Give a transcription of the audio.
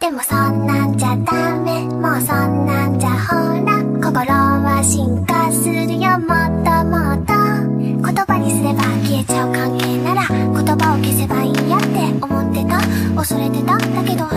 でもそんなんじゃダメ。もうそんなんじゃほら。心は進化するよ。もっともっと。言葉にすれば消えちゃう関係なら言葉を消せばいいやって思ってた。恐れてた。だけど